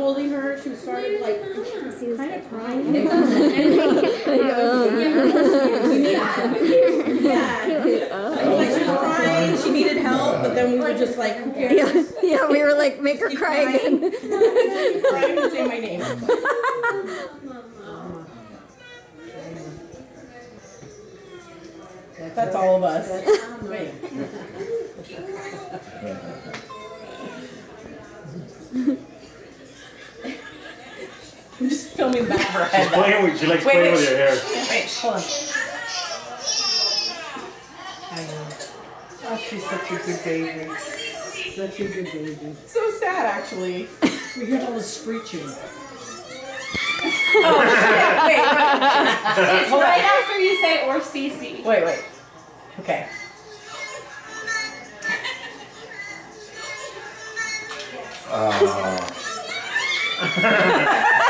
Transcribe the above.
holding her, she started like kind of crying. yeah. Like she was crying, she needed help, but then we were just like, who cares? Yeah, yeah, we were like, make her cry crying. again. Crying and say my name. That's all of us. Wait. I'm just filming the back of her She's head. playing with, she likes Wait, playing wait, with your hair. Wait, hold on. I know. Oh, she's such a good baby. Such a good baby. So sad, actually. We hear all the screeching. Oh, shit. Wait, wait. It's right after you say or CC. Wait, wait. Okay. Oh.